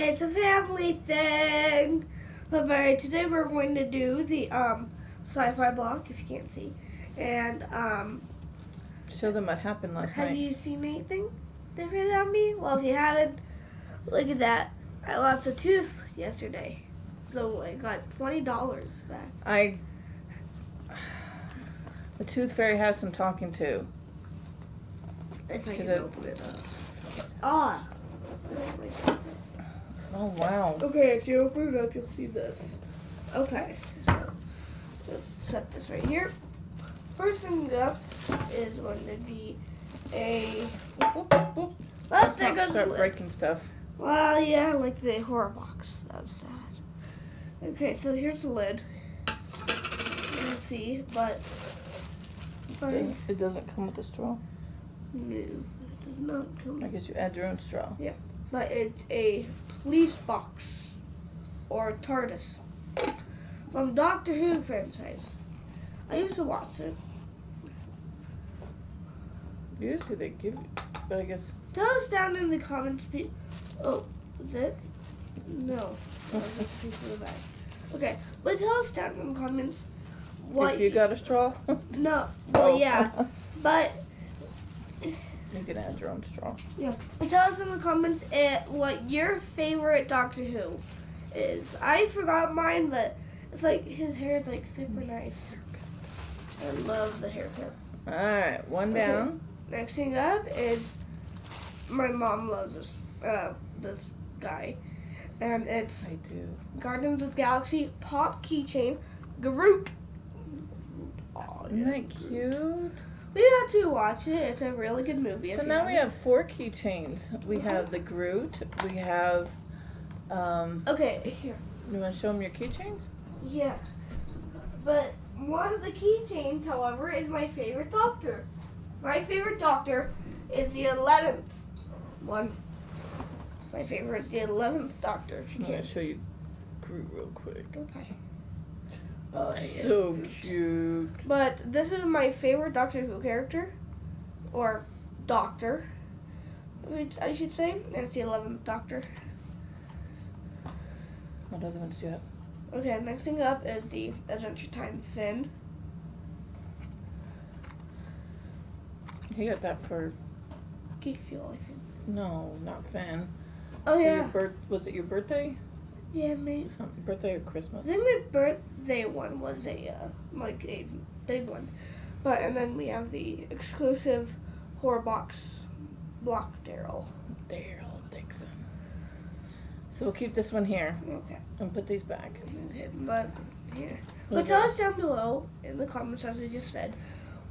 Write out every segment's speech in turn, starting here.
It's a family thing. Alright, today we're going to do the um, sci-fi block, if you can't see. And um, Show them what happened last have night. you seen anything different on me? Well, if you haven't, look at that. I lost a tooth yesterday. So I got $20 back. I. The tooth fairy has some talking to. If I can it- open it up. Ah. Oh Oh, wow. Okay, if you open it up, you'll see this. Okay, so set this right here. First thing up is going to be a. Boop, boop, boop. Let's there not start breaking stuff. Well, yeah, like the horror box. That was sad. Okay, so here's the lid. You can see, but. It it doesn't come with a straw. no, it does not come. I guess you add your own straw. But it's a police box or TARDIS from Doctor Who franchise. I used to watch it. Usually they give you, but I guess Tell us down in the comments. Pe- oh, is it? No, that's a piece of the bag. Okay, but tell us down in the comments what if you got a straw. No, well, yeah, but you can add your own straw. yeah. But tell us in the comments uh what your favorite Doctor Who is. I forgot mine, but it's like his hair is like super nice. I love the haircut. All right, one Okay. down. Next thing up is my mom loves this uh, this guy, and it's I do. Guardians of the Galaxy pop keychain Groot. Oh, Isn't that cute? We got to watch it. It's a really good movie. So now we haven't. four keychains. We have the Groot. We have. Um, Okay, here. you want to show them your keychains? Yeah. But one of the keychains, however, is my favorite doctor. My favorite doctor is the 11th one. My favorite is the 11th doctor, if you I'm can. show you Groot real quick. Okay. Oh, yeah. So cute. But this is my favorite Doctor Who character, or doctor, which I should say. And it's the 11th doctor. What other ones do you have? Okay, next thing up is the Adventure Time Finn. You got that for Geek Fuel, I think. no, not Finn. Oh, For yeah. Your birth was it your birthday? Yeah, maybe. Something, birthday or Christmas? I think my birthday one was a, uh, like, a big one. But, and then we have the exclusive horror box block Daryl. Daryl Dixon. So we'll keep this one here. Okay. And put these back. Okay, but, yeah. But tell us down below in the comments, as I just said,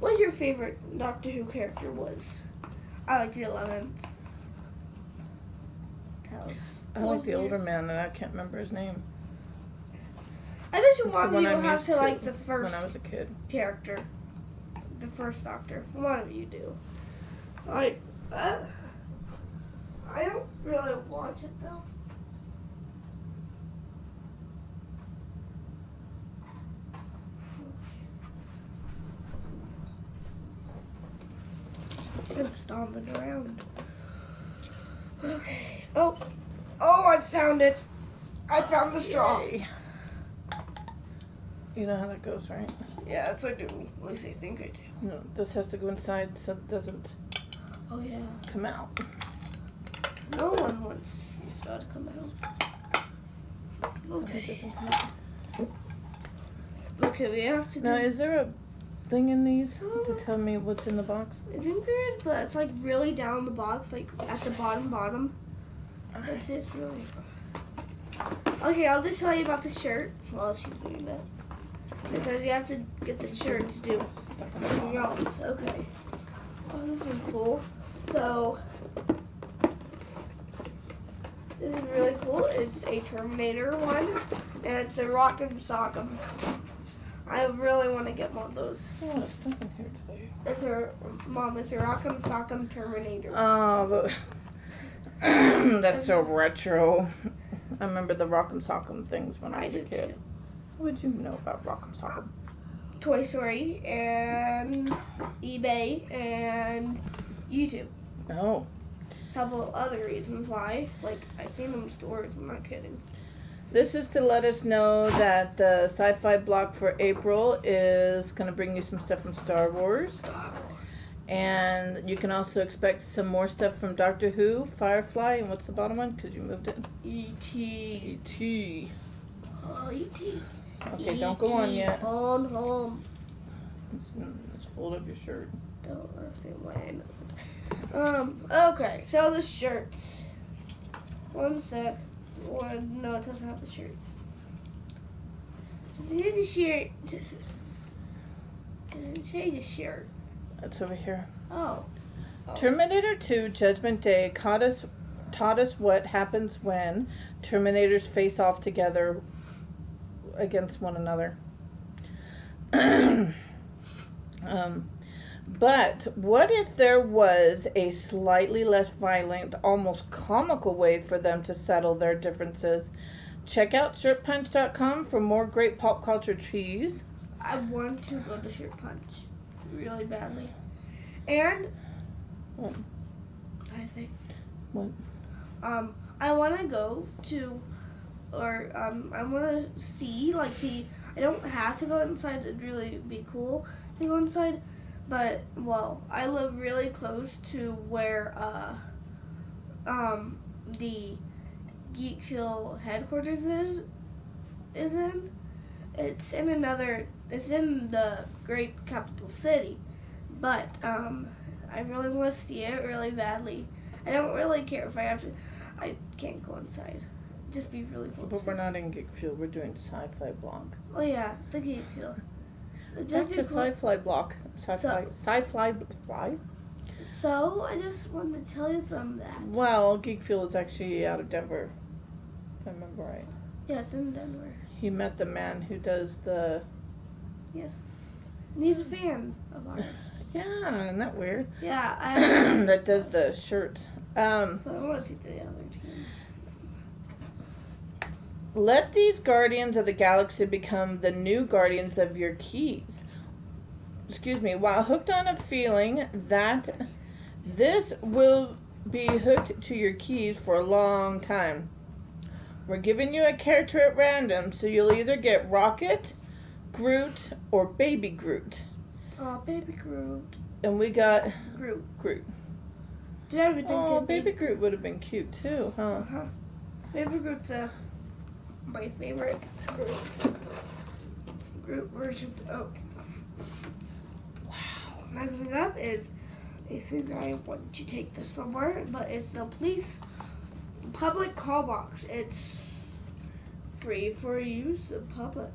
what your favorite Doctor Who character was. I like the 11th house. I like the older man, and I can't remember his name. I bet you one of you have to, to like the first when I was a kid character, the first Doctor. One of you do. I uh, I don't really watch it though. I'm stomping around. Oh. Oh, I found it. I found the straw. Yay. You know how that goes, right? Yes, I do. At least I think I do. No, this has to go inside so it doesn't Oh, yeah. come out. No one wants your straw to come out. Okay. doesn't come out. Okay, we have to do. Now, is there a thing in these to uh-huh. tell me what's in the box? I think there is, but it's like really down the box, like at the bottom, bottom. It's, it's really. Okay, I'll just tell you about the shirt while she's doing that. Because you have to get the shirt to do everything else. Okay. Oh, this is cool. So, this is really cool. It's a Terminator one, and it's a Rock'em Sock'em. I really want to get one of those. Oh, it's stuck in here today. It's a mom. It's a Rock'em Sock'em Terminator. Oh, the that's so retro. I remember the Rock'em Sock'em things when I I was a kid. too. What would you know about Rock'em Sock'em? Toy Story and eBay and YouTube. Oh, A couple other reasons why. Like I've seen them in stores. I'm not kidding. This is to let us know that the sci-fi block for April is going to bring you some stuff from Star Wars. Star Wars. And you can also expect some more stuff from Doctor Who, Firefly, and what's the bottom one? Because you moved it. E.T. E.T. Oh, E.T. Okay, don't go on yet. Phone home. Let's, fold up your shirt. Don't ask me why I know. Um. Okay. So the shirts. One sec. One. No, it doesn't have the shirt. Here's the shirt. Doesn't say the shirt. That's over here. Oh. Oh. Terminator 2 Judgment Day taught us, taught us what happens when Terminators face off together against one another. um, but what if there was a slightly less violent, almost comical way for them to settle their differences? Check out shirtpunch.com for more great pop culture cheese. I want to go to Shirt Punch really badly. And What? I think What? um I want to go to or um I want to see like the I don't have to go inside it'd really be cool to go inside but well I live really close to where uh um the Geek Fuel headquarters is is in it's in another it's in the great capital city but um I really want to see it really badly I don't really care if I have to I can't go inside just be really cool But we're not in Geek Fuel, we're doing sci-fi block. oh yeah the Geek Fuel It'd just the cool. sci-fi block. Sci-fi, sci-fi fly. so I just wanted to tell you them that Well, Geek Fuel is actually out of Denver, if I remember right. yeah it's in Denver He met the man who does the. Yes and he's a fan of ours Yeah, isn't that weird? yeah I that does the shirts. Um, so I want to see the other team let these Guardians of the Galaxy become the new Guardians of your keys. Excuse me. While hooked on a feeling that this will be hooked to your keys for a long time. We're giving you a character at random, so you'll either get Rocket, Groot, or Baby Groot. oh baby Groot And we got Groot Groot. do I ever think Oh, of Baby Groot would have been cute too, huh? Uh-huh. Baby Groot's uh, my favorite Groot. Groot version. Oh. Wow. Next thing up is a thing I want to take this somewhere, but it's the police public call box. It's free for use in public.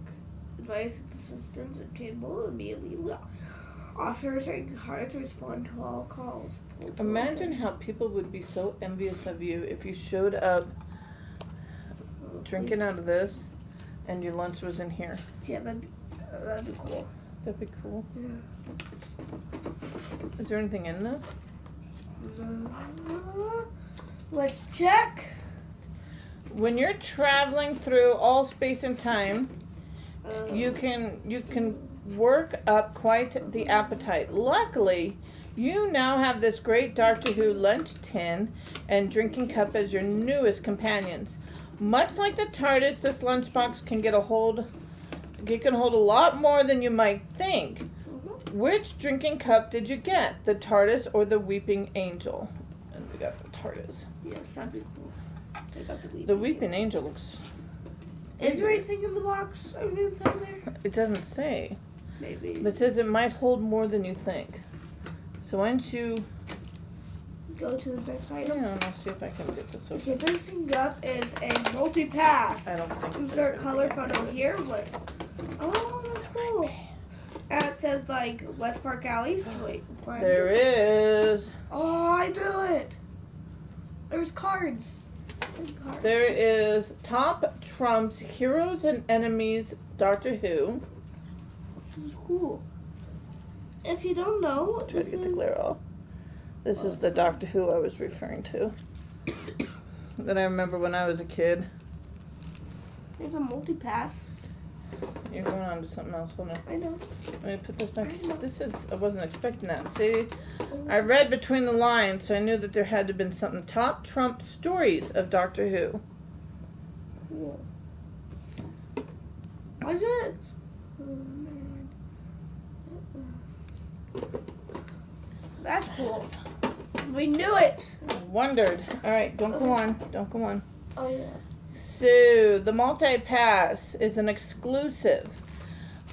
Advice and assistance obtainable immediately. Officers and cars respond to all calls. Imagine how people would be so envious of you if you showed up Oh, drinking out of this and your lunch was in here. Yeah, that'd be, uh, that'd be cool. That'd be cool. Yeah. Is there anything in this? Uh, Let's check. When you're traveling through all space and time, you can you can work up quite the appetite. Luckily, you now have this great Doctor Who lunch tin and drinking cup as your newest companions. Much like the TARDIS, this lunchbox can get a hold it can hold a lot more than you might think. Which drinking cup did you get? The TARDIS or the Weeping Angel? And we got the TARDIS. Yes, that'd be cool. I got the weeping. The Weeping Angel looks Is there anything in the box? I inside there? it doesn't say. Maybe. But it says it might hold more than you think. So why don't you Go to the next item? Yeah, and I'll see if I can get this Okay, open. this thing up is a multi-pass. I don't think Insert color photo here with. Oh, that's cool. And it says like West Park Alleys. Wait. There is. Oh, I knew it. There's cards. There is Top Trumps Heroes and Enemies Doctor Who. Cool. If you don't know, Try to this get the is glare off. This is the Doctor Who I was referring to. that I remember when I was a kid. there's a multi-pass. You're going on to something else. Hold on. I know. Let me put this back. This is, I wasn't expecting that. See, I read between the lines, so I knew that there had to have been something. Top Trump stories of Doctor Who. Cool. Is it? That's cool. We knew it. Wondered. All right, don't go on. Don't go on. Oh yeah. The multi pass is an exclusive.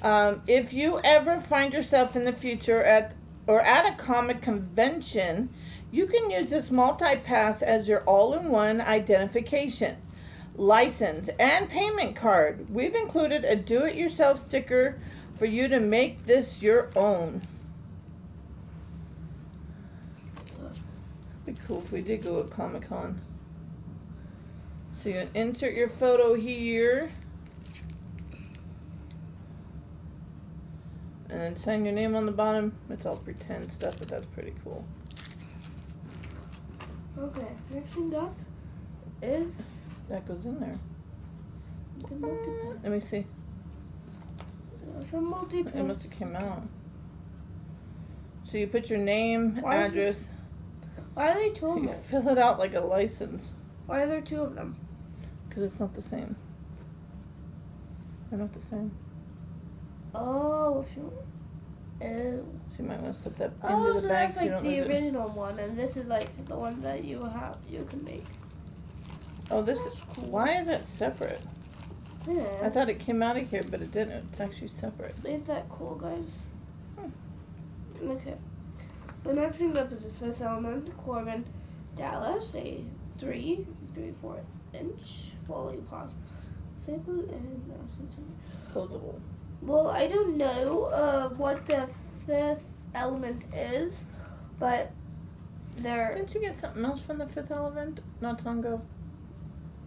Um, if you ever find yourself in the future at or at a comic convention, you can use this multi pass as your all-in-one identification, license, and payment card. We've included a do-it-yourself sticker for you to make this your own. It'd Be cool if we did go to Comic Con. So you insert your photo here. And then sign your name on the bottom. It's all pretend stuff, but that's pretty cool. Okay. Next thing up is That goes in there. the. Let me see. It's a multi-pass. It must have came out. So you put your name, Why is address. Why are they two of You fill it out like a license. Why are there two of them? Because it's not the same. They're not the same. Oh, if you. Ew. So you might want to slip that Oh, into so the bag that's so you like the lose it. original one, and this is like the one that you have you can make. Oh, this is. cool. Why is it separate? I thought it came out of here, but it didn't. It's actually separate. Ain't that cool, guys? Hmm. Okay. The next thing up is the fifth element, Korben Dallas, a three, three fourths inch fully pos Staple and Posable. Well, I don't know uh, what the fifth element is, but they're Didn't you get something else from the fifth element not too long ago?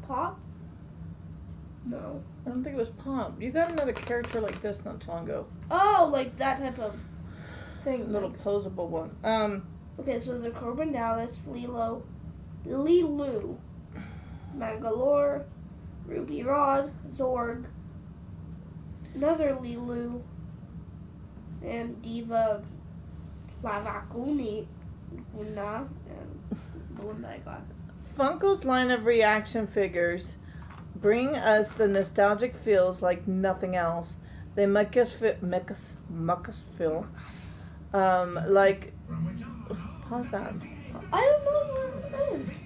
pop. No. I don't think it was Pop. You got another character like this not too long ago. Oh, like that type of thing. Little like- posable one. Um, Okay, so the Korben Dallas, Lilo, Leeloo, Mangalore, Ruby Rhod, Zorg, another Leeloo, and Diva Plavalaguna, Una, and the one that I got. Funko's line of reaction figures bring us the nostalgic feels like nothing else. They make us feel, make us, make us feel, um, like, how's that? I don't know what it is.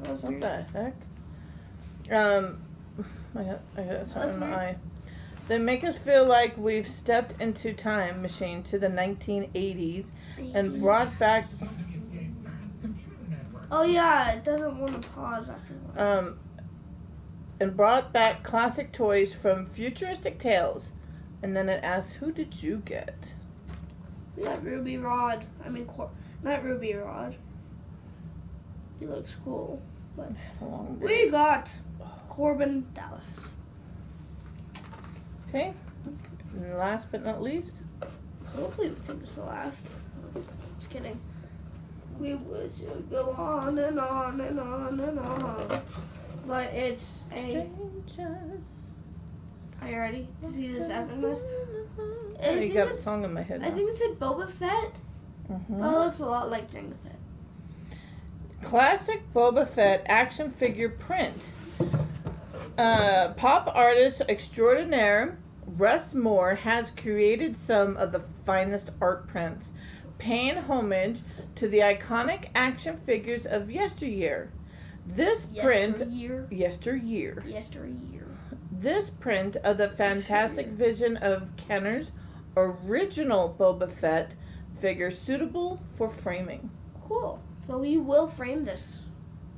That was What weird. the heck? Um, I got, I got something in my eye. They make us feel like we've stepped into time machine to the 1980s and brought back Oh yeah, it doesn't want to pause after um, and brought back classic toys from futuristic tales. And then it asks, "Who did you get?" We got Ruby Rhod. I mean, Cor- not Ruby Rhod. He looks cool. Long We got Korben Dallas. Okay. And last but not least, Hopefully, we think this will last. Just kidding. We wish it would go on and on and on and on. But it's a. strangers. Are you ready to see this? Oh, I think got a it's- song in my head. I think it said Boba Fett. Mhm. That looks a lot like Jango Fett. Classic Boba Fett action figure print. Uh, pop artist extraordinaire Russ Moore has created some of the finest art prints, paying homage to the iconic action figures of yesteryear. This print, Yesteryear. yesteryear, Yesteryear. this print of the fantastic vision of Kenner's original Boba Fett figure suitable for framing. Cool. So we will frame this.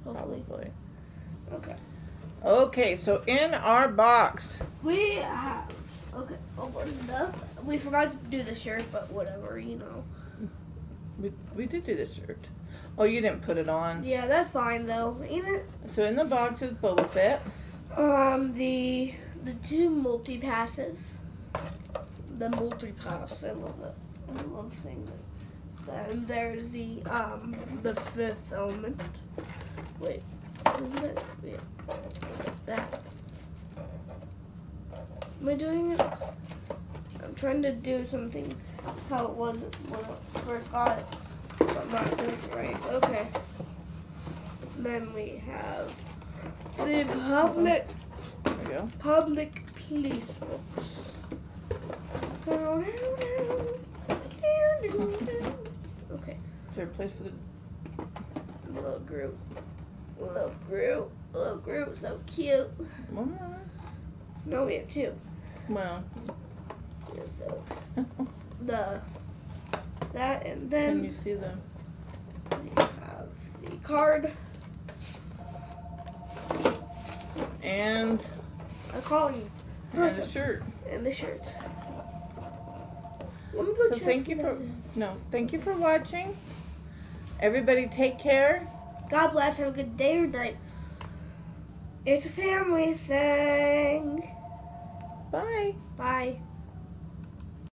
Hopefully. Probably. Okay. Okay, so in our box, We have. Okay. Opened up. We forgot to do the shirt, but whatever, you know. we, we did do the shirt. Oh, you didn't put it on. Yeah, that's fine though, ain't it? So in the box is Boba Fett. Um, the the two multi passes. The multi pass. I love it. I love saying that. Then there's the um the fifth element. Wait. Isn't it? Wait. That. Am I doing it? I'm trying to do something how it was when I first got it. But I'm not doing it right. Okay. Then we have the public public police books. Is there a place for the little Groot. Little Groot. Little Groot, so cute. more? No, we have two. Well, the, the that and then. can you see the we have the card. and A calling and a shirt? and the shirt. Let me go So thank you for no, thank you for watching. Everybody take care. God bless. Have a good day or night. It's a family thing. Bye. Bye.